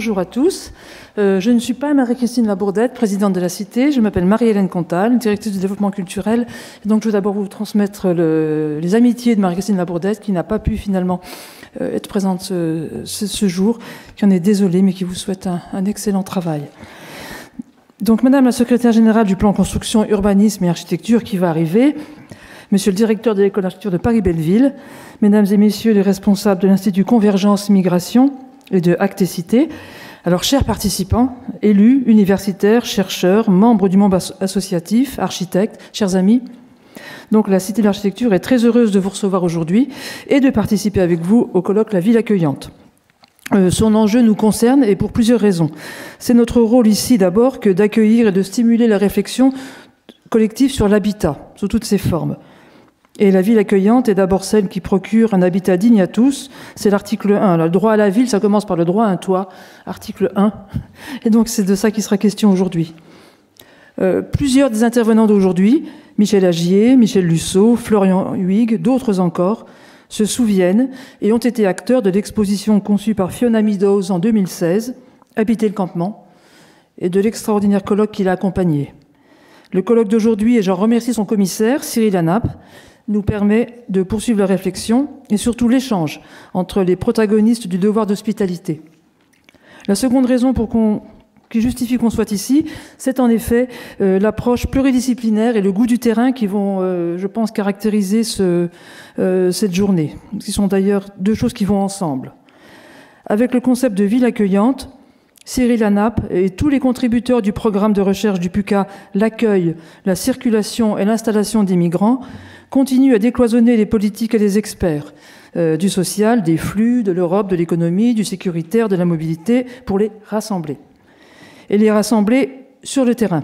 bonjour à tous. Euh, je ne suis pas Marie-Christine Labourdette, présidente de la Cité. Je m'appelle Marie-Hélène Contal, directrice du développement culturel. Et donc, je veux d'abord vous transmettre les amitiés de Marie-Christine Labourdette, qui n'a pas pu finalement euh, être présente ce, jour, qui en est désolée, mais qui vous souhaite un, excellent travail. Donc, Madame la secrétaire générale du plan construction, urbanisme et architecture qui va arriver, Monsieur le directeur de l'école d'architecture de Paris-Belleville, Mesdames et Messieurs les responsables de l'Institut Convergence Migration et de Acte Cité, alors, chers participants, élus, universitaires, chercheurs, membres du monde associatif, architectes, chers amis, donc la Cité de l'Architecture est très heureuse de vous recevoir aujourd'hui et de participer avec vous au colloque La Ville accueillante. Euh, son enjeu nous concerne et pour plusieurs raisons. C'est notre rôle ici d'abord que d'accueillir et de stimuler la réflexion collective sur l'habitat, sous toutes ses formes. Et la ville accueillante est d'abord celle qui procure un habitat digne à tous. C'est l'article 1. le droit à la ville, ça commence par le droit à un toit, article 1. Et donc c'est de ça qu'il sera question aujourd'hui. Euh, plusieurs des intervenants d'aujourd'hui, Michel Agier, Michel Lussot, Florian Huyghe, d'autres encore, se souviennent et ont été acteurs de l'exposition conçue par Fiona Meadows en 2016, Habiter le campement, et de l'extraordinaire colloque qui l'a accompagné. Le colloque d'aujourd'hui, et j'en remercie son commissaire, Cyril Anap, nous permet de poursuivre la réflexion et surtout l'échange entre les protagonistes du devoir d'hospitalité. La seconde raison pour qui justifie qu'on soit ici, c'est en effet euh, l'approche pluridisciplinaire et le goût du terrain qui vont, euh, je pense, caractériser euh, cette journée, qui sont d'ailleurs deux choses qui vont ensemble. Avec le concept de ville accueillante, Cyril Anap et tous les contributeurs du programme de recherche du PUCA, l'accueil, la circulation et l'installation des migrants, continue à décloisonner les politiques et les experts euh, du social, des flux, de l'Europe, de l'économie, du sécuritaire, de la mobilité, pour les rassembler. Et les rassembler sur le terrain,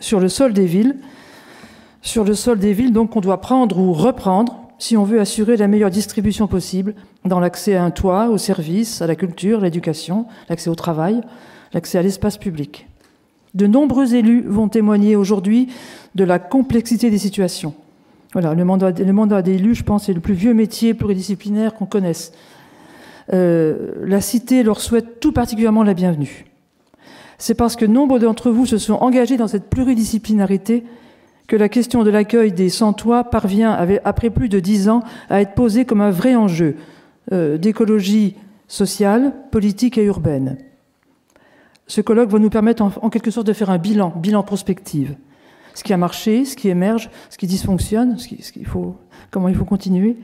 sur le sol des villes, sur le sol des villes donc qu'on doit prendre ou reprendre si on veut assurer la meilleure distribution possible dans l'accès à un toit, aux services, à la culture, l'éducation, l'accès au travail, l'accès à l'espace public. De nombreux élus vont témoigner aujourd'hui de la complexité des situations voilà, le mandat, le mandat d'élu, je pense, est le plus vieux métier pluridisciplinaire qu'on connaisse. Euh, la cité leur souhaite tout particulièrement la bienvenue. C'est parce que nombre d'entre vous se sont engagés dans cette pluridisciplinarité que la question de l'accueil des sans-toits parvient, après plus de dix ans, à être posée comme un vrai enjeu d'écologie sociale, politique et urbaine. Ce colloque va nous permettre en quelque sorte de faire un bilan, bilan prospective ce qui a marché, ce qui émerge, ce qui dysfonctionne, comment il faut continuer.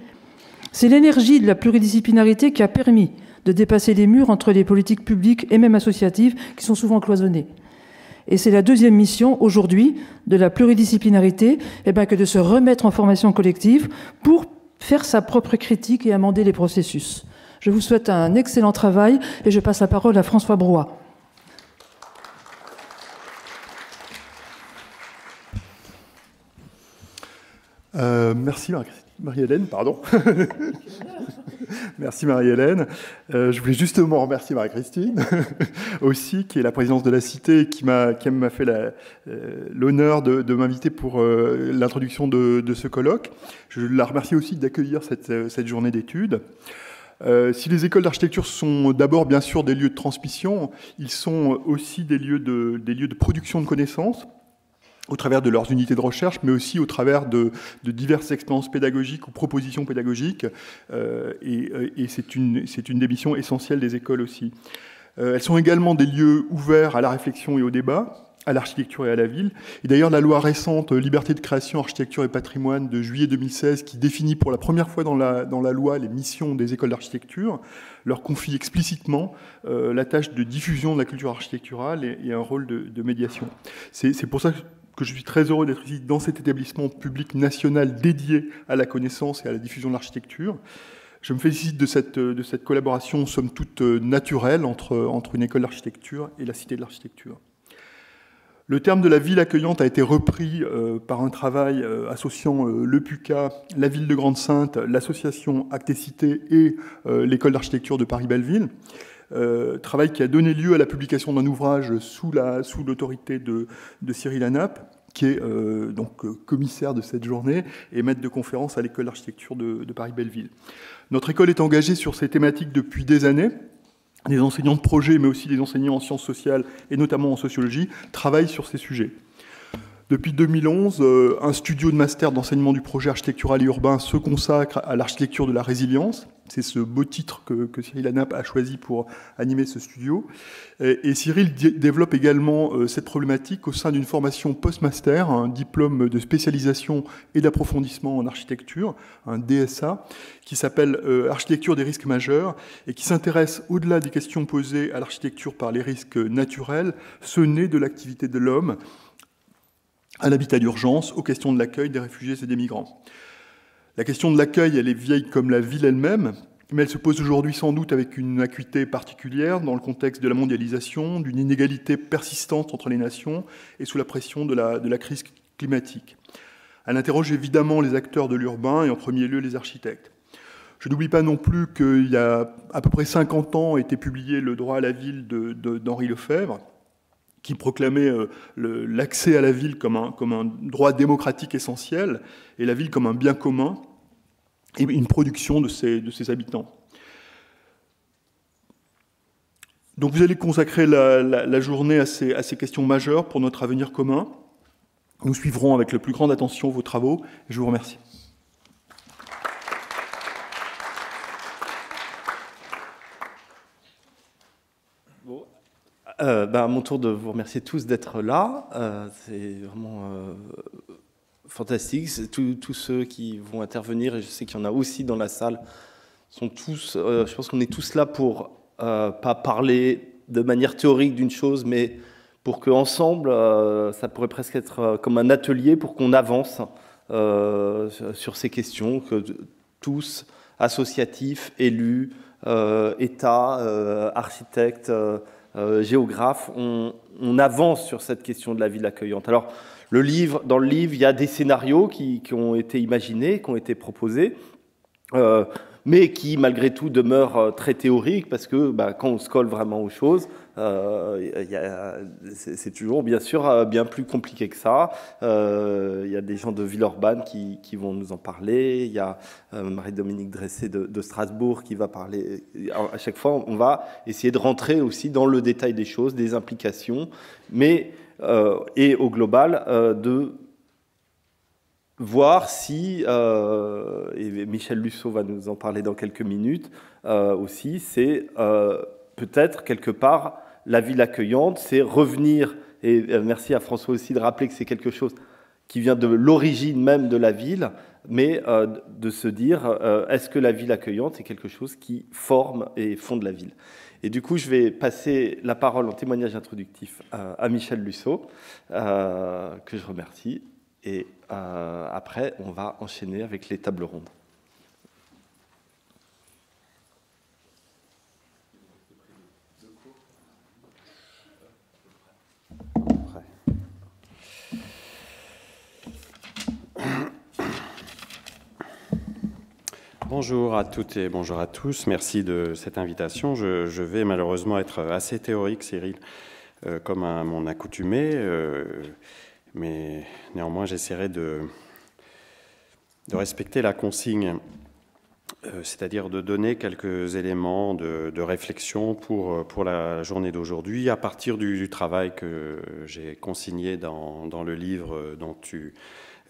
C'est l'énergie de la pluridisciplinarité qui a permis de dépasser les murs entre les politiques publiques et même associatives qui sont souvent cloisonnées. Et c'est la deuxième mission aujourd'hui de la pluridisciplinarité, eh bien, que de se remettre en formation collective pour faire sa propre critique et amender les processus. Je vous souhaite un excellent travail et je passe la parole à François Brois. Euh, merci Marie-Hélène, pardon. merci Marie-Hélène. Euh, je voulais justement remercier Marie-Christine aussi, qui est la présidence de la Cité, qui m'a fait euh, l'honneur de, m'inviter pour l'introduction de, ce colloque. Je la remercie aussi d'accueillir cette, cette, journée d'études. si les écoles d'architecture sont d'abord bien sûr des lieux de transmission, ils sont aussi des lieux de, des lieux de production de connaissances au travers de leurs unités de recherche, mais aussi au travers de, diverses expériences pédagogiques ou propositions pédagogiques. Euh, et, c'est une, une, des missions essentielles des écoles aussi. Euh, elles sont également des lieux ouverts à la réflexion et au débat, à l'architecture et à la ville. Et d'ailleurs, la loi récente Liberté de création, architecture et patrimoine de juillet 2016, qui définit pour la première fois dans la, dans la loi les missions des écoles d'architecture, leur confie explicitement euh, la tâche de diffusion de la culture architecturale et, un rôle de, de médiation. C'est pour ça que je suis très heureux d'être ici dans cet établissement public national dédié à la connaissance et à la diffusion de l'architecture. Je me félicite de cette, de cette collaboration, somme toute naturelle, entre, entre une école d'architecture et la cité de l'architecture. Le terme de la ville accueillante a été repris euh, par un travail euh, associant euh, le PUCA, la ville de Grande-Sainte, l'association Acte Cité et l'école d'architecture de Paris-Belleville. Euh, travail qui a donné lieu à la publication d'un ouvrage sous l'autorité de, Cyril Anap, qui est euh, donc euh, commissaire de cette journée et maître de conférence à l'école d'architecture de, Paris-Belleville. Notre école est engagée sur ces thématiques depuis des années. des enseignants de projet, mais aussi des enseignants en sciences sociales et notamment en sociologie, travaillent sur ces sujets. Depuis 2011, euh, un studio de master d'enseignement du projet architectural et urbain se consacre à l'architecture de la résilience. C'est ce beau titre que, Cyril Anap a choisi pour animer ce studio. Et, Cyril développe également euh, cette problématique au sein d'une formation post-master, un diplôme de spécialisation et d'approfondissement en architecture, un DSA, qui s'appelle euh, Architecture des risques majeurs et qui s'intéresse au-delà des questions posées à l'architecture par les risques naturels, ceux nés de l'activité de l'homme à l'habitat d'urgence, aux questions de l'accueil des réfugiés et des migrants. La question de l'accueil, elle est vieille comme la ville elle-même, mais elle se pose aujourd'hui sans doute avec une acuité particulière dans le contexte de la mondialisation, d'une inégalité persistante entre les nations et sous la pression de la, de crise climatique. Elle interroge évidemment les acteurs de l'urbain et en premier lieu les architectes. Je n'oublie pas non plus qu'il y a à peu près 50 ans a été publié Le droit à la ville d'Henri de, Lefebvre, qui proclamait euh, l'accès à la ville comme un, comme un, droit démocratique essentiel et la ville comme un bien commun et une production de ses, de habitants. Donc vous allez consacrer la, journée à ces, à ces, questions majeures pour notre avenir commun. Nous suivrons avec la plus grande attention vos travaux je vous remercie. Euh, ben, à mon tour de vous remercier tous d'être là. Euh, c'est vraiment euh, fantastique. Tous ceux qui vont intervenir, et je sais qu'il y en a aussi dans la salle, sont tous. je pense qu'on est tous là pour pas parler de manière théorique d'une chose, mais pour qu'ensemble, ça pourrait presque être comme un atelier pour qu'on avance sur ces questions, que tous, associatifs, élus, États, architectes, euh, géographe, on, avance sur cette question de la ville accueillante. Alors, le livre, dans le livre, il y a des scénarios qui, ont été imaginés, qui ont été proposés. Euh, mais qui malgré tout demeure euh, très théorique parce que bah, quand on se colle vraiment aux choses, euh, c'est toujours bien sûr euh, bien plus compliqué que ça. Il y a des gens de Villeurbanne qui, vont nous en parler. Il y a Marie-Dominique Dressé de, Strasbourg qui va parler. à chaque fois, on va essayer de rentrer aussi dans le détail des choses, des implications, mais et au global de voir si, euh, et Michel Lusso va nous en parler dans quelques minutes euh, aussi, c'est euh, peut-être quelque part la ville accueillante, c'est revenir, et merci à François aussi de rappeler que c'est quelque chose qui vient de l'origine même de la ville, mais de se dire, est-ce que la ville accueillante est quelque chose qui forme et fonde la ville? Et du coup, je vais passer la parole en témoignage introductif à Michel Lusso, que je remercie. Et euh, après, on va enchaîner avec les tables rondes. Bonjour à toutes et bonjour à tous. Merci de cette invitation. Je, vais malheureusement être assez théorique, Cyril, euh, comme à mon accoutumé. Euh, mais néanmoins j'essaierai de, respecter la consigne, euh, c'est-à-dire de donner quelques éléments de, réflexion pour, pour la journée d'aujourd'hui à partir du, travail que j'ai consigné dans, dans, le livre dont tu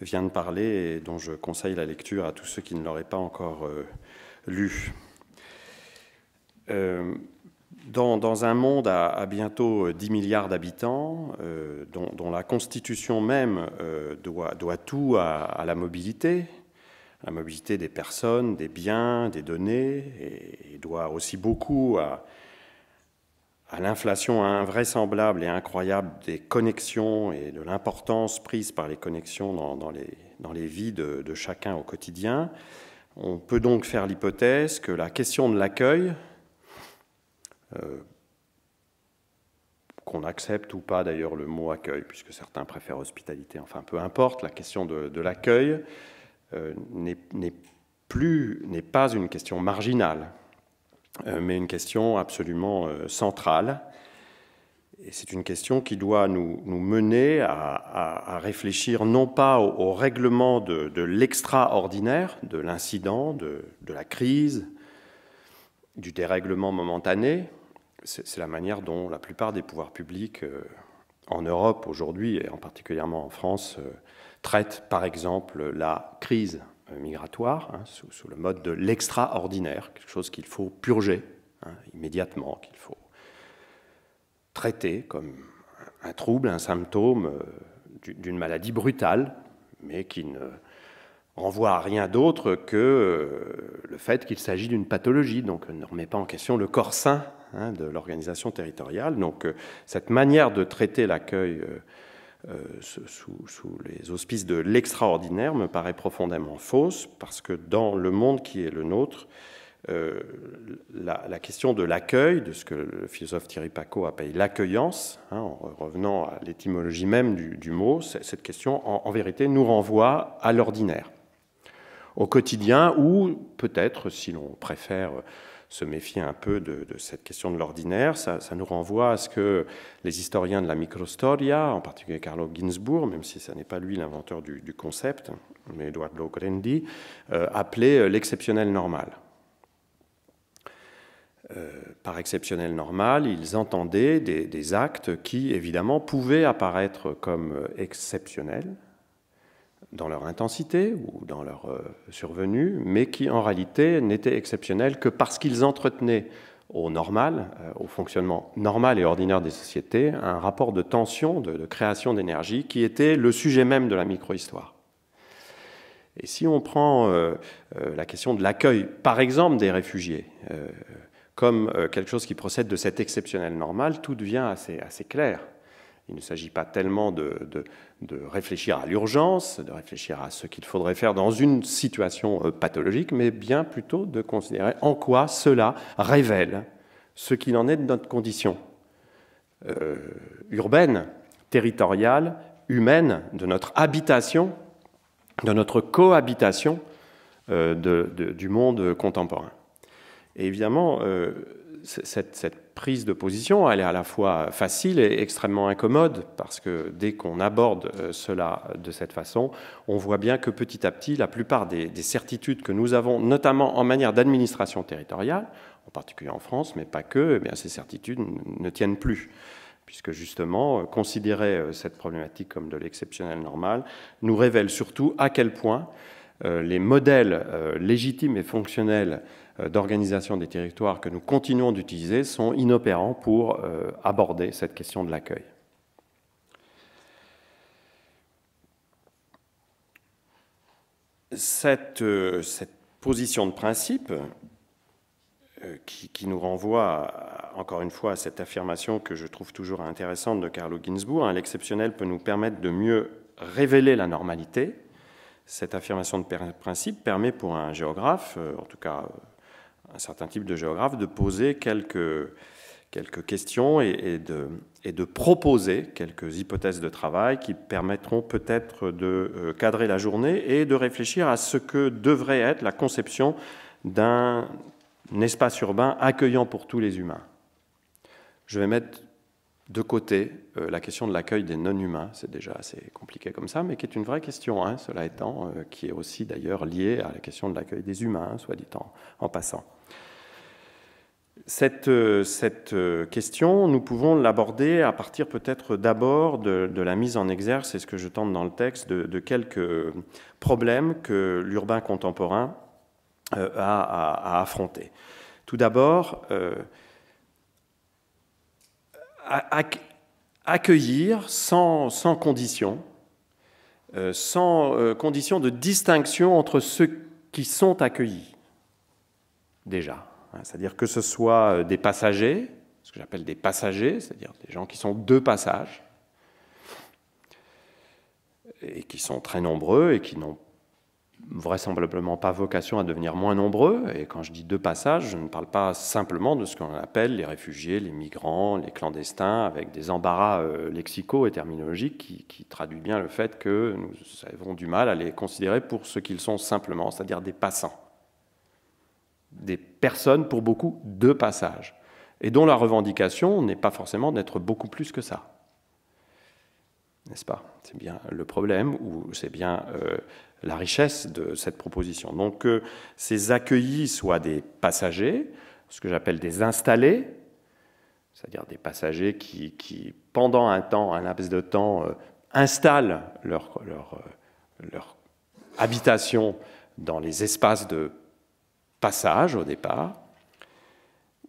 viens de parler et dont je conseille la lecture à tous ceux qui ne l'auraient pas encore euh, lu. Euh, dans, un monde à, bientôt 10 milliards d'habitants, euh, dont, la constitution même euh, doit, doit, tout à, la mobilité, la mobilité des personnes, des biens, des données, et, doit aussi beaucoup à, à l'inflation invraisemblable et incroyable des connexions et de l'importance prise par les connexions dans, les, vies de, chacun au quotidien. On peut donc faire l'hypothèse que la question de l'accueil, euh, qu'on accepte ou pas d'ailleurs le mot accueil, puisque certains préfèrent hospitalité, enfin peu importe, la question de, l'accueil euh, n'est plus, n'est pas une question marginale, mais une question absolument centrale. Et c'est une question qui doit nous, mener à, réfléchir non pas au, règlement de, l'extraordinaire, de l'incident, de, la crise, du dérèglement momentané, c'est la manière dont la plupart des pouvoirs publics en Europe aujourd'hui, et en particulièrement en France, traitent par exemple la crise migratoire hein, sous, le mode de l'extraordinaire, quelque chose qu'il faut purger hein, immédiatement, qu'il faut traiter comme un trouble, un symptôme euh, d'une maladie brutale, mais qui ne renvoie à rien d'autre que euh, le fait qu'il s'agit d'une pathologie, donc ne remet pas en question le corps sain hein, de l'organisation territoriale. Donc euh, cette manière de traiter l'accueil sous, les auspices de l'extraordinaire me paraît profondément fausse, parce que dans le monde qui est le nôtre, euh, la, question de l'accueil, de ce que le philosophe Thierry Paco appelle l'accueillance, hein, en revenant à l'étymologie même du, mot, cette question, en, vérité, nous renvoie à l'ordinaire, au quotidien, ou peut-être, si l'on préfère se méfier un peu de, cette question de l'ordinaire, ça, nous renvoie à ce que les historiens de la microstoria, en particulier Carlo Ginzburg, même si ce n'est pas lui l'inventeur du, concept, mais Eduardo Grendi, euh, appelait l'exceptionnel normal. Euh, par exceptionnel normal, ils entendaient des, actes qui, évidemment, pouvaient apparaître comme euh, exceptionnels dans leur intensité ou dans leur euh, survenue, mais qui, en réalité, n'étaient exceptionnels que parce qu'ils entretenaient au normal, au fonctionnement normal et ordinaire des sociétés, un rapport de tension, de, création d'énergie, qui était le sujet même de la micro-histoire. Et si on prend la question de l'accueil, par exemple, des réfugiés, comme euh, quelque chose qui procède de cet exceptionnel normal, tout devient assez clair. Il ne s'agit pas tellement de, de, réfléchir à l'urgence, de réfléchir à ce qu'il faudrait faire dans une situation euh, pathologique, mais bien plutôt de considérer en quoi cela révèle ce qu'il en est de notre condition euh, urbaine, territoriale, humaine, de notre habitation, de notre cohabitation du monde contemporain. Et évidemment, euh, cette, prise de position, elle est à la fois facile et extrêmement incommode, parce que dès qu'on aborde euh, cela de cette façon, on voit bien que petit à petit, la plupart des, certitudes que nous avons, notamment en manière d'administration territoriale, en particulier en France, mais pas que, eh bien, ces certitudes ne tiennent plus. Puisque justement, euh, considérer cette problématique comme de l'exceptionnel normal nous révèle surtout à quel point les modèles légitimes et fonctionnels euh, d'organisation des territoires que nous continuons d'utiliser sont inopérants pour euh, aborder cette question de l'accueil. Cette, euh, position de principe, qui, nous renvoie encore une fois à cette affirmation que je trouve toujours intéressante de Carlo Ginzburg, hein, l'exceptionnel peut nous permettre de mieux révéler la normalité. Cette affirmation de principe permet pour un géographe, en tout cas un certain type de géographe de poser quelques, quelques questions et, de, et, de, proposer quelques hypothèses de travail qui permettront peut-être de euh, cadrer la journée et de réfléchir à ce que devrait être la conception d'un espace urbain accueillant pour tous les humains. Je vais mettre de côté euh, la question de l'accueil des non-humains, c'est déjà assez compliqué comme ça, mais qui est une vraie question, hein, cela étant, euh, qui est aussi d'ailleurs liée à la question de l'accueil des humains, soit dit en passant. Cette, euh, question, nous pouvons l'aborder à partir peut-être d'abord de, la mise en exergue, c'est ce que je tente dans le texte, de, quelques problèmes que l'urbain contemporain a, à, affronter. Tout d'abord, accueillir sans, sans condition, sans condition de distinction entre ceux qui sont accueillis, déjà. Hein, c'est-à-dire que ce soit euh, des passagers, ce que j'appelle des passagers, c'est-à-dire des gens qui sont deux passages, et qui sont très nombreux et qui n'ont vraisemblablement pas vocation à devenir moins nombreux. Et quand je dis deux passages, je ne parle pas simplement de ce qu'on appelle les réfugiés, les migrants, les clandestins, avec des embarras euh, lexicaux et terminologiques qui, qui traduisent bien le fait que nous avons du mal à les considérer pour ce qu'ils sont simplement, c'est-à-dire des passants des personnes, pour beaucoup, de passage, et dont la revendication n'est pas forcément d'être beaucoup plus que ça. N'est-ce pas? C'est bien le problème, ou c'est bien euh, la richesse de cette proposition. Donc que ces accueillis soient des passagers, ce que j'appelle des installés, c'est-à-dire des passagers qui, pendant un temps, un laps de temps, euh, installent leur, leur, euh, leur habitation dans les espaces de passage au départ,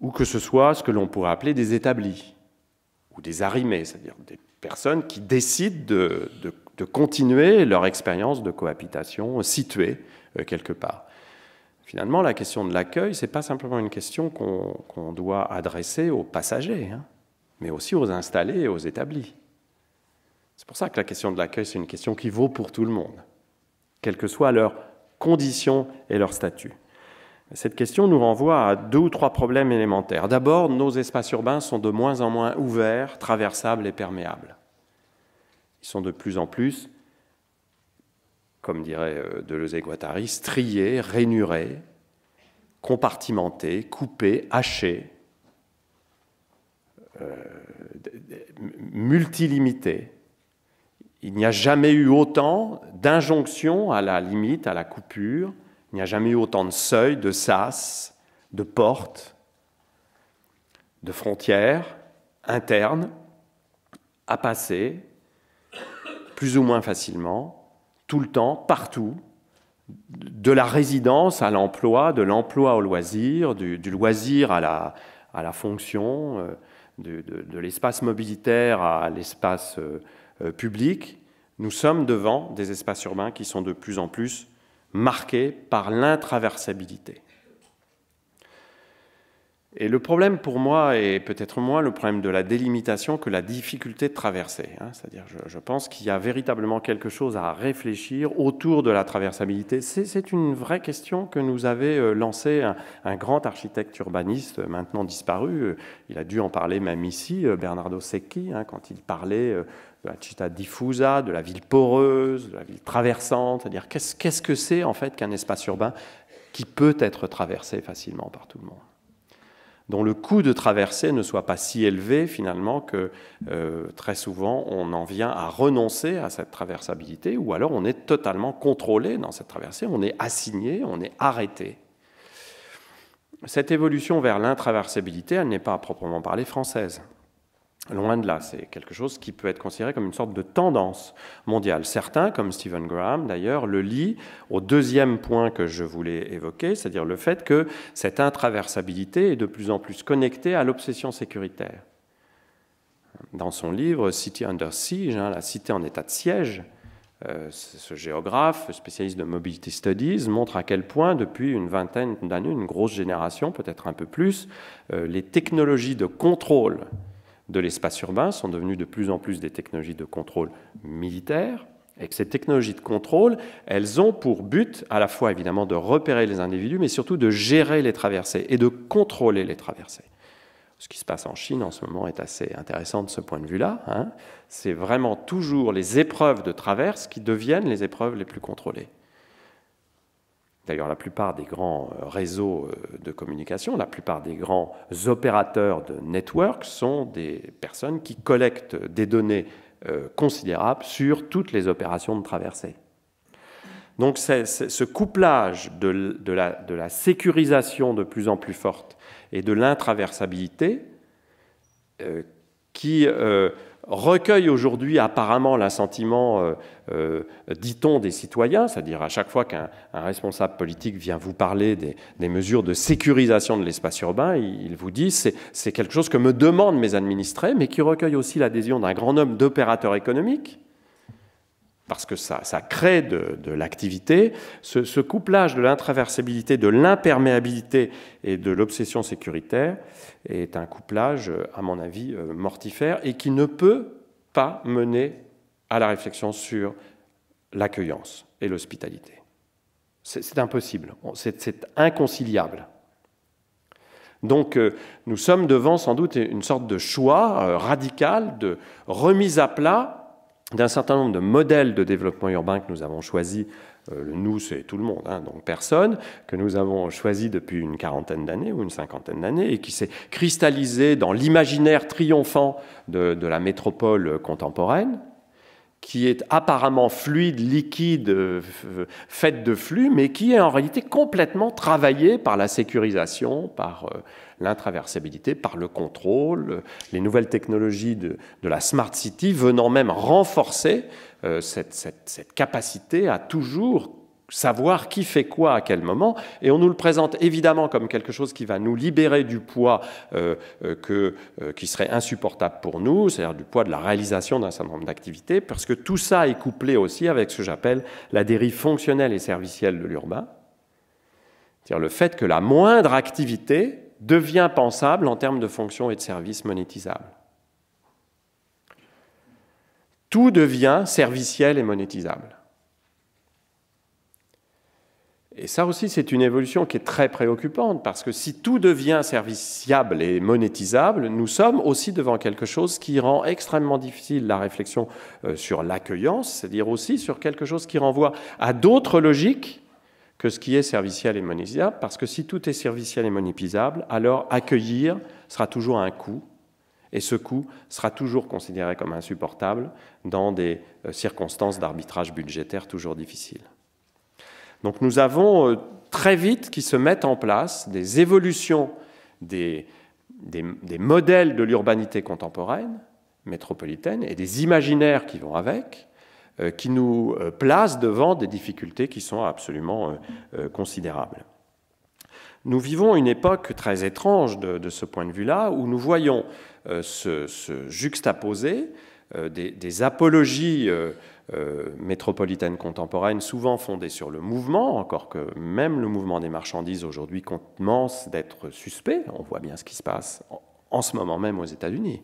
ou que ce soit ce que l'on pourrait appeler des établis ou des arrimés, c'est-à-dire des personnes qui décident de, continuer leur expérience de cohabitation située euh, quelque part. Finalement, la question de l'accueil, ce n'est pas simplement une question qu'on doit adresser aux passagers, hein, mais aussi aux installés et aux établis. C'est pour ça que la question de l'accueil, c'est une question qui vaut pour tout le monde, quelles que soient leurs conditions et leur statut. Cette question nous renvoie à deux ou trois problèmes élémentaires. D'abord, nos espaces urbains sont de moins en moins ouverts, traversables et perméables. Ils sont de plus en plus, comme dirait euh, Deleuze-Guattari, striés, rainurés, compartimentés, coupés, hachés, euh, multilimités. Il n'y a jamais eu autant d'injonctions à la limite, à la coupure, il n'y a jamais eu autant de seuils, de sas, de portes, de frontières internes à passer plus ou moins facilement, tout le temps, partout, de la résidence à l'emploi, de l'emploi au loisir, du, loisir à la, fonction, euh, de, l'espace mobilitaire à l'espace euh, euh, public. Nous sommes devant des espaces urbains qui sont de plus en plus marqué par l'intraversabilité. Et le problème pour moi est peut-être moins le problème de la délimitation que la difficulté de traverser. Hein. C'est-à-dire, je, pense qu'il y a véritablement quelque chose à réfléchir autour de la traversabilité. C'est une vraie question que nous avait euh, lancée un, grand architecte urbaniste maintenant disparu. Il a dû en parler même ici, euh, Bernardo Secchi, hein, quand il parlait euh, de la città diffusa, de la ville poreuse, de la ville traversante, c'est-à-dire qu'est-ce que c'est en fait qu'un espace urbain qui peut être traversé facilement par tout le monde? Dont le coût de traversée ne soit pas si élevé finalement que euh, très souvent on en vient à renoncer à cette traversabilité ou alors on est totalement contrôlé dans cette traversée, on est assigné, on est arrêté. Cette évolution vers l'intraversabilité, elle n'est pas à proprement parler française. Loin de là, c'est quelque chose qui peut être considéré comme une sorte de tendance mondiale. Certains, comme Stephen Graham d'ailleurs, le lient au deuxième point que je voulais évoquer, c'est-à-dire le fait que cette intraversabilité est de plus en plus connectée à l'obsession sécuritaire. Dans son livre City Under Siege, hein, la cité en état de siège, euh, ce géographe, spécialiste de mobility studies, montre à quel point, depuis une vingtaine d'années, une grosse génération, peut-être un peu plus, euh, les technologies de contrôle de l'espace urbain sont devenues de plus en plus des technologies de contrôle militaire, et que ces technologies de contrôle, elles ont pour but à la fois évidemment de repérer les individus, mais surtout de gérer les traversées et de contrôler les traversées. Ce qui se passe en Chine en ce moment est assez intéressant de ce point de vue-là. Hein. C'est vraiment toujours les épreuves de traverse qui deviennent les épreuves les plus contrôlées. D'ailleurs, la plupart des grands euh, réseaux euh, de communication, la plupart des grands opérateurs de network sont des personnes qui collectent des données euh, considérables sur toutes les opérations de traversée. Donc ce couplage de, la, sécurisation de plus en plus forte et de l'intraversabilité qui recueille aujourd'hui apparemment l'assentiment, euh, euh, dit-on, des citoyens, c'est-à-dire à chaque fois qu'un responsable politique vient vous parler des, mesures de sécurisation de l'espace urbain, il, vous dit c'est quelque chose que me demandent mes administrés, mais qui recueille aussi l'adhésion d'un grand nombre d'opérateurs économiques parce que ça, crée de, l'activité, ce, couplage de l'intraversabilité, de l'imperméabilité et de l'obsession sécuritaire est un couplage, à mon avis, euh, mortifère et qui ne peut pas mener à la réflexion sur l'accueillance et l'hospitalité. C'est impossible, c'est inconciliable. Donc euh, nous sommes devant sans doute une sorte de choix euh, radical de remise à plat d'un certain nombre de modèles de développement urbain que nous avons choisis, euh, nous c'est tout le monde, hein, donc personne, que nous avons choisi depuis une quarantaine d'années ou une cinquantaine d'années et qui s'est cristallisé dans l'imaginaire triomphant de, la métropole contemporaine qui est apparemment fluide, liquide, euh, faite de flux, mais qui est en réalité complètement travaillée par la sécurisation, par euh, l'intraversabilité, par le contrôle, les nouvelles technologies de, la Smart City venant même renforcer euh, cette capacité à toujours savoir qui fait quoi à quel moment, et on nous le présente évidemment comme quelque chose qui va nous libérer du poids euh, euh, que, euh, qui serait insupportable pour nous, c'est-à-dire du poids de la réalisation d'un certain nombre d'activités, parce que tout ça est couplé aussi avec ce que j'appelle la dérive fonctionnelle et servicielle de l'urbain, c'est-à-dire le fait que la moindre activité devient pensable en termes de fonctions et de services monétisables. Tout devient serviciel et monétisable. Et ça aussi, c'est une évolution qui est très préoccupante, parce que si tout devient serviciable et monétisable, nous sommes aussi devant quelque chose qui rend extrêmement difficile la réflexion euh, sur l'accueillance, c'est-à-dire aussi sur quelque chose qui renvoie à d'autres logiques que ce qui est serviciel et monétisable, parce que si tout est serviciel et monétisable, alors accueillir sera toujours un coût, et ce coût sera toujours considéré comme insupportable dans des euh, circonstances d'arbitrage budgétaire toujours difficiles. Donc nous avons euh, très vite qui se mettent en place des évolutions des, modèles de l'urbanité contemporaine, métropolitaine, et des imaginaires qui vont avec, euh, qui nous euh, placent devant des difficultés qui sont absolument considérables. Nous vivons une époque très étrange de, ce point de vue-là, où nous voyons se, juxtaposer des, apologies métropolitaine contemporaine, souvent fondée sur le mouvement, encore que même le mouvement des marchandises aujourd'hui commence d'être suspect. On voit bien ce qui se passe en ce moment même aux États-Unis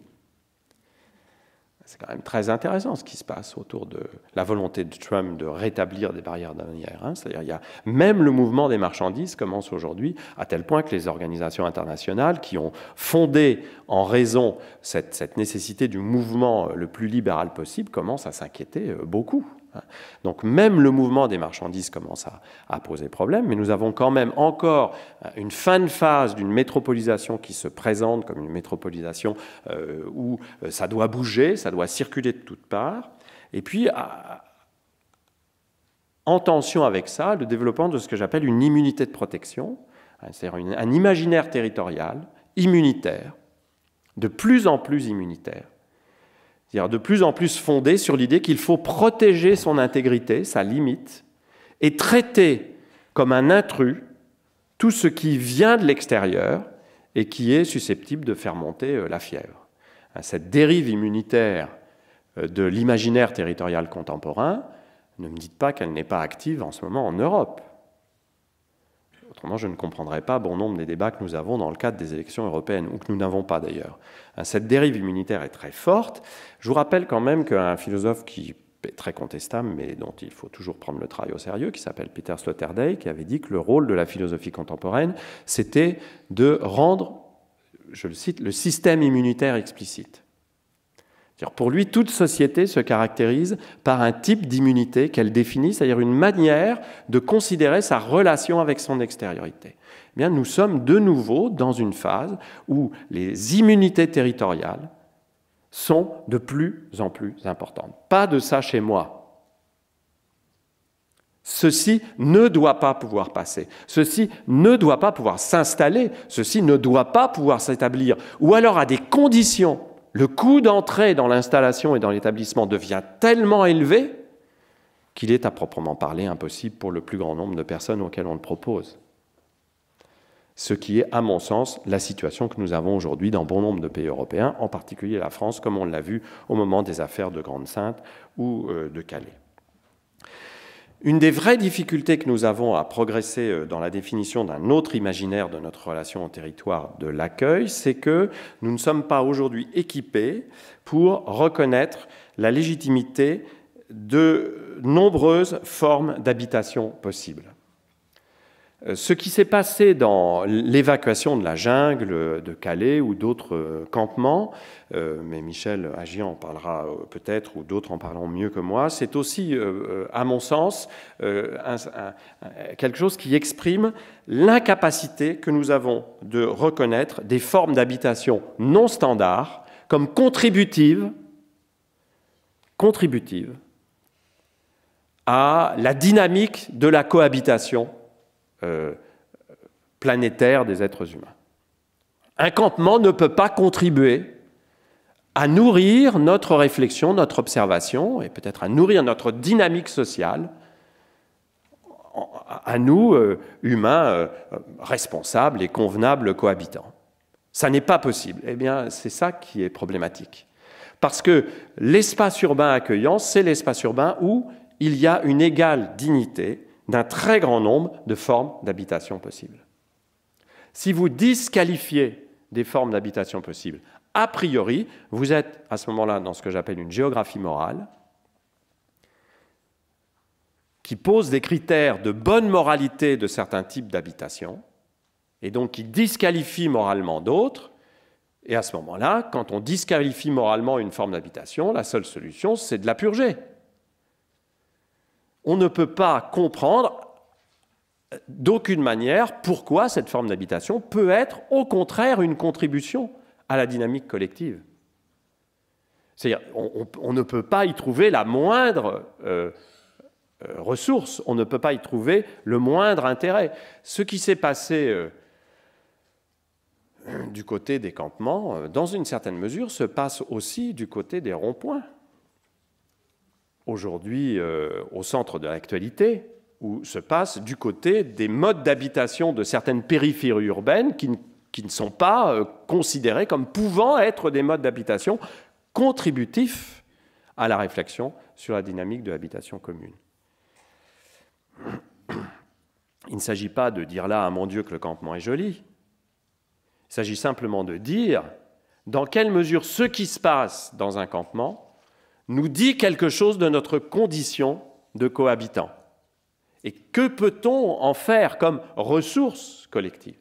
c'est quand même très intéressant ce qui se passe autour de la volonté de Trump de rétablir des barrières douanières. Hein. C'est-à-dire, même le mouvement des marchandises commence aujourd'hui à tel point que les organisations internationales qui ont fondé en raison cette, cette nécessité du mouvement le plus libéral possible commencent à s'inquiéter euh, beaucoup. Donc même le mouvement des marchandises commence à, poser problème, mais nous avons quand même encore une fin de phase d'une métropolisation qui se présente comme une métropolisation euh, où euh, ça doit bouger, ça doit circuler de toutes parts. Et puis, en tension avec ça, le développement de ce que j'appelle une immunité de protection, hein, c'est-à-dire un imaginaire territorial, immunitaire, de plus en plus immunitaire, c'est-à-dire de plus en plus fondé sur l'idée qu'il faut protéger son intégrité, sa limite, et traiter comme un intrus tout ce qui vient de l'extérieur et qui est susceptible de faire monter euh, la fièvre. Hein, cette dérive immunitaire euh, de l'imaginaire territorial contemporain, ne me dites pas qu'elle n'est pas active en ce moment en Europe. Autrement, je ne comprendrais pas bon nombre des débats que nous avons dans le cadre des élections européennes, ou que nous n'avons pas d'ailleurs. Hein, cette dérive immunitaire est très forte. Je vous rappelle quand même qu'un philosophe qui est très contestable, mais dont il faut toujours prendre le travail au sérieux, qui s'appelle Peter Sloterdijk, qui avait dit que le rôle de la philosophie contemporaine, c'était de rendre, je le cite, le système immunitaire explicite. Pour lui, toute société se caractérise par un type d'immunité qu'elle définit, c'est-à-dire une manière de considérer sa relation avec son extériorité. Eh bien, nous sommes de nouveau dans une phase où les immunités territoriales sont de plus en plus importantes. Pas de ça chez moi. Ceci ne doit pas pouvoir passer. Ceci ne doit pas pouvoir s'installer. Ceci ne doit pas pouvoir s'établir. Ou alors à des conditions le coût d'entrée dans l'installation et dans l'établissement devient tellement élevé qu'il est à proprement parler impossible pour le plus grand nombre de personnes auxquelles on le propose. Ce qui est, à mon sens, la situation que nous avons aujourd'hui dans bon nombre de pays européens, en particulier la France, comme on l'a vu au moment des affaires de Grande-Sainte ou euh, de Calais. Une des vraies difficultés que nous avons à progresser euh, dans la définition d'un autre imaginaire de notre relation au territoire de l'accueil, c'est que nous ne sommes pas aujourd'hui équipés pour reconnaître la légitimité de nombreuses formes d'habitation possibles. Euh, ce qui s'est passé dans l'évacuation de la jungle de Calais ou d'autres euh, campements, euh, mais Michel Agian en parlera peut-être ou d'autres en parleront mieux que moi, c'est aussi, à mon sens, quelque chose qui exprime l'incapacité que nous avons de reconnaître des formes d'habitation non standards comme contributives, contributives à la dynamique de la cohabitation euh, planétaire des êtres humains. Un campement ne peut pas contribuer à nourrir notre réflexion, notre observation, et peut-être à nourrir notre dynamique sociale, à nous, euh, humains euh, responsables et convenables cohabitants. Ça n'est pas possible. Eh bien, c'est ça qui est problématique. Parce que l'espace urbain accueillant, c'est l'espace urbain où il y a une égale dignité d'un très grand nombre de formes d'habitation possibles. Si vous disqualifiez des formes d'habitation possibles, a priori, vous êtes à ce moment-là dans ce que j'appelle une géographie morale, qui pose des critères de bonne moralité de certains types d'habitation, et donc qui disqualifie moralement d'autres. Et à ce moment-là, quand on disqualifie moralement une forme d'habitation, la seule solution, c'est de la purger. On ne peut pas comprendre d'aucune manière pourquoi cette forme d'habitation peut être au contraire une contribution à la dynamique collective. C'est-à-dire, on, ne peut pas y trouver la moindre euh, euh, ressource, on ne peut pas y trouver le moindre intérêt. Ce qui s'est passé euh, du côté des campements, dans une certaine mesure, se passe aussi du côté des ronds-points. Aujourd'hui, au centre de l'actualité, où se passe du côté des modes d'habitation de certaines périphéries urbaines qui, ne sont pas euh, considérés comme pouvant être des modes d'habitation contributifs à la réflexion sur la dynamique de l'habitation commune. Il ne s'agit pas de dire là, à mon Dieu, que le campement est joli. Il s'agit simplement de dire dans quelle mesure ce qui se passe dans un campement nous dit quelque chose de notre condition de cohabitant. Et que peut-on en faire comme ressource collective?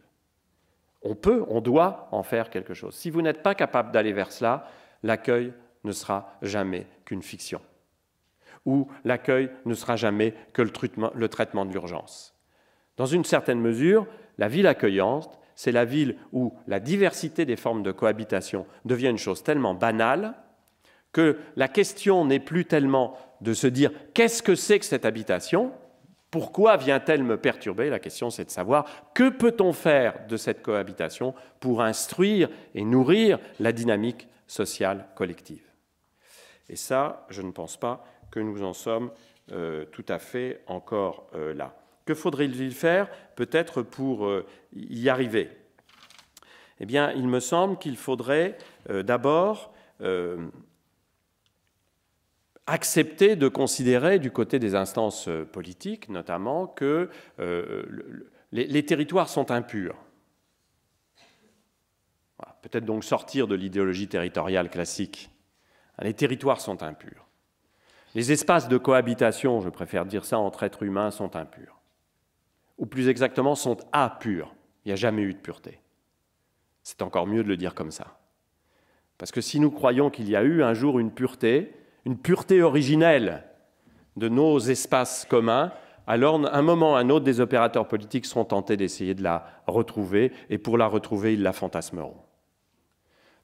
On peut, on doit en faire quelque chose. Si vous n'êtes pas capable d'aller vers cela, l'accueil ne sera jamais qu'une fiction. Ou l'accueil ne sera jamais que le traitement de l'urgence. Dans une certaine mesure, la ville accueillante, c'est la ville où la diversité des formes de cohabitation devient une chose tellement banale que la question n'est plus tellement de se dire qu'est-ce que c'est que cette habitation, pourquoi vient-elle me perturber? La question, c'est de savoir que peut-on faire de cette cohabitation pour instruire et nourrir la dynamique sociale collective? Et ça, je ne pense pas que nous en sommes euh, tout à fait encore euh, là. Que faudrait-il faire peut-être pour euh, y arriver? Eh bien, il me semble qu'il faudrait d'abord accepter de considérer du côté des instances euh, politiques, notamment, que euh, les, territoires sont impurs. Peut-être donc sortir de l'idéologie territoriale classique. Les territoires sont impurs. Les espaces de cohabitation, je préfère dire ça entre êtres humains, sont impurs. Ou plus exactement, sont apurs. Il n'y a jamais eu de pureté. C'est encore mieux de le dire comme ça. Parce que si nous croyons qu'il y a eu un jour une pureté, une pureté originelle de nos espaces communs, alors un moment ou un autre, des opérateurs politiques seront tentés d'essayer de la retrouver, et pour la retrouver, ils la fantasmeront.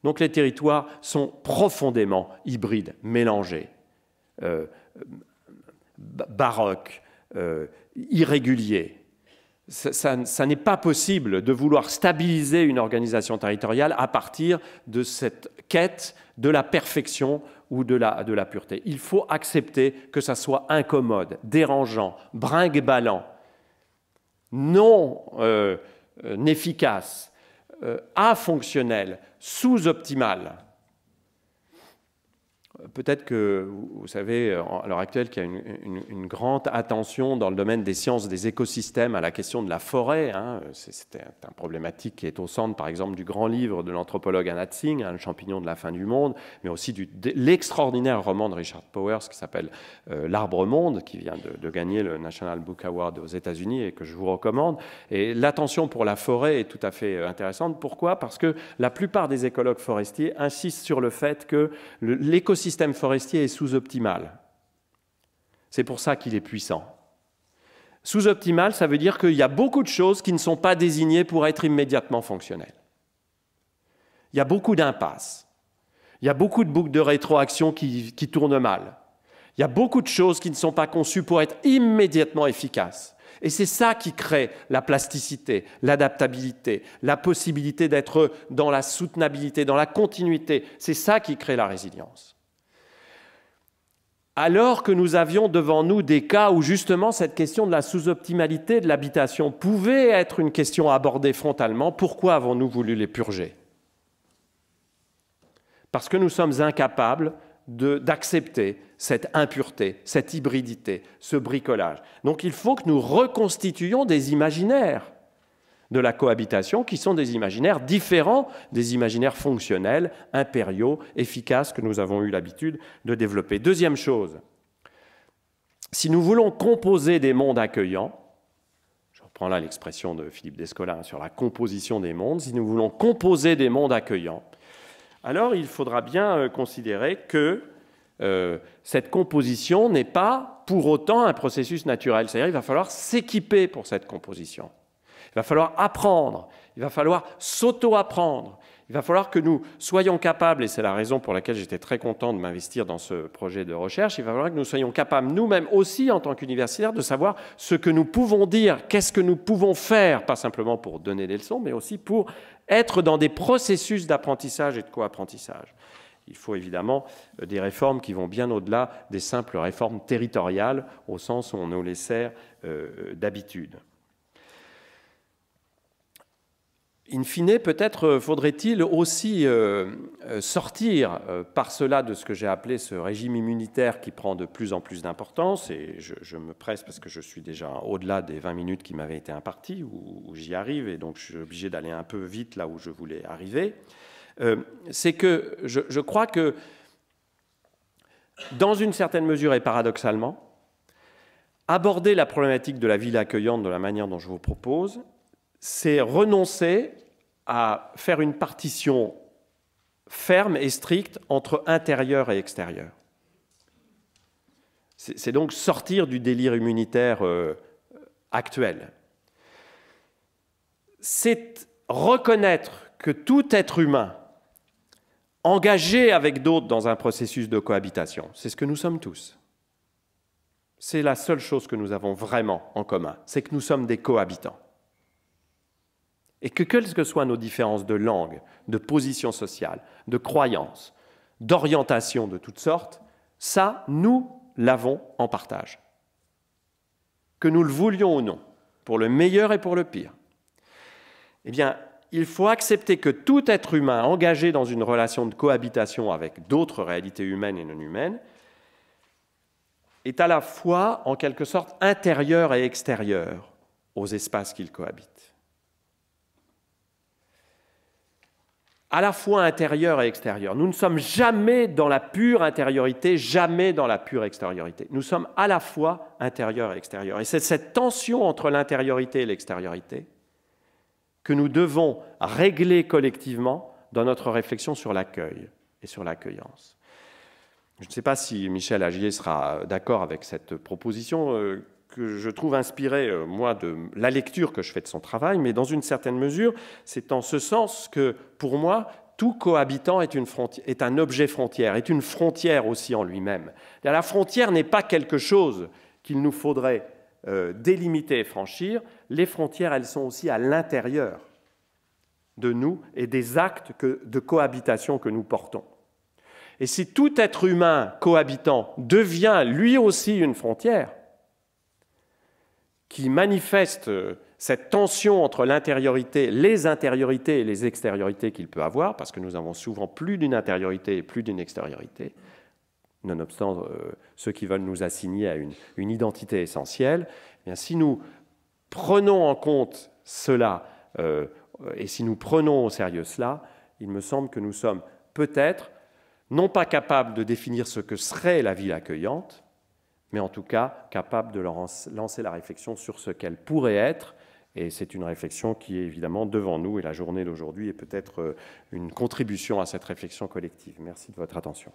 Donc les territoires sont profondément hybrides, mélangés, euh, baroques, euh, irréguliers. ça n'est pas possible de vouloir stabiliser une organisation territoriale à partir de cette quête de la perfection ou de la, pureté. Il faut accepter que ça soit incommode, dérangeant, brinque-ballant, non euh, euh, efficace, euh, sous-optimal. Peut-être que vous savez à l'heure actuelle qu'il y a une, grande attention dans le domaine des sciences des écosystèmes à la question de la forêt. Hein. C'est un problématique qui est au centre, par exemple, du grand livre de l'anthropologue Anna Tsing, hein, Le champignon de la fin du monde, mais aussi de l'extraordinaire roman de Richard Powers qui s'appelle euh, L'arbre monde, qui vient de, de, gagner le National Book Award aux États-Unis et que je vous recommande. Et l'attention pour la forêt est tout à fait euh, intéressante. Pourquoi? Parce que la plupart des écologues forestiers insistent sur le fait que l'écosystème système forestier est sous-optimal. C'est pour ça qu'il est puissant. Sous-optimal, ça veut dire qu'il y a beaucoup de choses qui ne sont pas désignées pour être immédiatement fonctionnelles. Il y a beaucoup d'impasses. Il y a beaucoup de boucles de rétroaction qui, qui tournent mal. Il y a beaucoup de choses qui ne sont pas conçues pour être immédiatement efficaces. Et c'est ça qui crée la plasticité, l'adaptabilité, la possibilité d'être dans la soutenabilité, dans la continuité. C'est ça qui crée la résilience. Alors que nous avions devant nous des cas où justement cette question de la sous-optimalité de l'habitation pouvait être une question abordée frontalement, pourquoi avons-nous voulu les purger? Parce que nous sommes incapables d'accepter cette impureté, cette hybridité, ce bricolage. Donc il faut que nous reconstituions des imaginaires de la cohabitation qui sont des imaginaires différents des imaginaires fonctionnels, impériaux, efficaces que nous avons eu l'habitude de développer. Deuxième chose, si nous voulons composer des mondes accueillants, je reprends là l'expression de Philippe Descola sur la composition des mondes, si nous voulons composer des mondes accueillants, alors il faudra bien euh, considérer que euh, cette composition n'est pas pour autant un processus naturel. C'est-à-dire qu'il va falloir s'équiper pour cette composition. Il va falloir apprendre, il va falloir s'auto-apprendre, il va falloir que nous soyons capables, et c'est la raison pour laquelle j'étais très content de m'investir dans ce projet de recherche, il va falloir que nous soyons capables nous-mêmes aussi en tant qu'universitaires de savoir ce que nous pouvons dire, qu'est-ce que nous pouvons faire, pas simplement pour donner des leçons, mais aussi pour être dans des processus d'apprentissage et de co-apprentissage. Il faut évidemment euh, des réformes qui vont bien au-delà des simples réformes territoriales, au sens où on nous les sert euh, d'habitude. In fine, peut-être faudrait-il aussi euh, sortir par cela de ce que j'ai appelé ce régime immunitaire qui prend de plus en plus d'importance, et je, me presse parce que je suis déjà au-delà des 20 minutes qui m'avaient été imparties, où j'y arrive, et donc je suis obligé d'aller un peu vite là où je voulais arriver. Euh, c'est que je, crois que, dans une certaine mesure et paradoxalement, aborder la problématique de la ville accueillante de la manière dont je vous propose, c'est renoncer à faire une partition ferme et stricte entre intérieur et extérieur. C'est donc sortir du délire immunitaire euh, actuel. C'est reconnaître que tout être humain engagés avec d'autres dans un processus de cohabitation. C'est ce que nous sommes tous. C'est la seule chose que nous avons vraiment en commun, c'est que nous sommes des cohabitants. Et que quelles que soient nos différences de langue, de position sociale, de croyance, d'orientation de toutes sortes, ça, nous l'avons en partage. Que nous le voulions ou non, pour le meilleur et pour le pire. Eh bien, il faut accepter que tout être humain engagé dans une relation de cohabitation avec d'autres réalités humaines et non humaines est à la fois, en quelque sorte, intérieur et extérieur aux espaces qu'il cohabite. À la fois intérieur et extérieur. Nous ne sommes jamais dans la pure intériorité, jamais dans la pure extériorité. Nous sommes à la fois intérieur et extérieur. Et c'est cette tension entre l'intériorité et l'extériorité que nous devons régler collectivement dans notre réflexion sur l'accueil et sur l'accueillance. Je ne sais pas si Michel Agier sera d'accord avec cette proposition euh, que je trouve inspirée, euh, moi, de la lecture que je fais de son travail, mais dans une certaine mesure, c'est en ce sens que, pour moi, tout cohabitant est un objet frontière, est une frontière aussi en lui-même. La frontière n'est pas quelque chose qu'il nous faudrait euh, délimiter et franchir, les frontières, elles sont aussi à l'intérieur de nous et des actes de cohabitation que nous portons. Et si tout être humain cohabitant devient lui aussi une frontière, qui manifeste cette tension entre l'intériorité, les intériorités et les extériorités qu'il peut avoir, parce que nous avons souvent plus d'une intériorité et plus d'une extériorité, nonobstant euh, ceux qui veulent nous assigner à une, identité essentielle, eh si nous prenons en compte cela euh, et si nous prenons au sérieux cela, il me semble que nous sommes peut-être non pas capables de définir ce que serait la ville accueillante, mais en tout cas capables de lancer la réflexion sur ce qu'elle pourrait être. Et c'est une réflexion qui est évidemment devant nous, et la journée d'aujourd'hui est peut-être euh, une contribution à cette réflexion collective. Merci de votre attention.